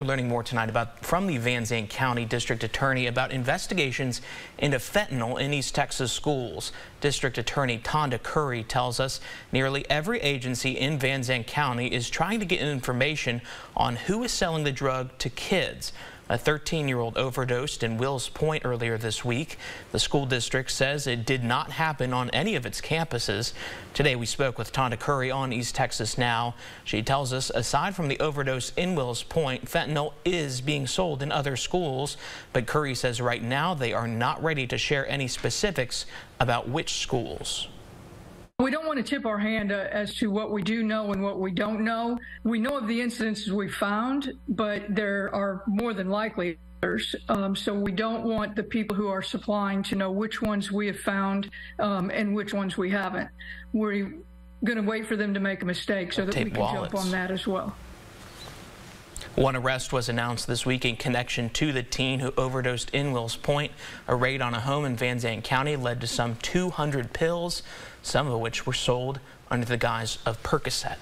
Learning more tonight about from the Van Zandt County District Attorney about investigations into fentanyl in East Texas schools. District Attorney Tonda Curry tells us nearly every agency in Van Zandt County is trying to get information on who is selling the drug to kids. A 13-year-old overdosed in Wills Point earlier this week. The school district says it did not happen on any of its campuses. Today we spoke with Tonda Curry on East Texas Now. She tells us aside from the overdose in Wills Point, fentanyl is being sold in other schools. But Curry says right now they are not ready to share any specifics about which schools. We don't want to tip our hand uh, as to what we do know and what we don't know. We know of the incidences we found, but there are more than likely others. Um, so we don't want the people who are supplying to know which ones we have found um, and which ones we haven't. We're going to wait for them to make a mistake so that we can wallets. jump on that as well. One arrest was announced this week in connection to the teen who overdosed in Wills Point. A raid on a home in Van Zandt County led to some 200 pills, some of which were sold under the guise of Percocet.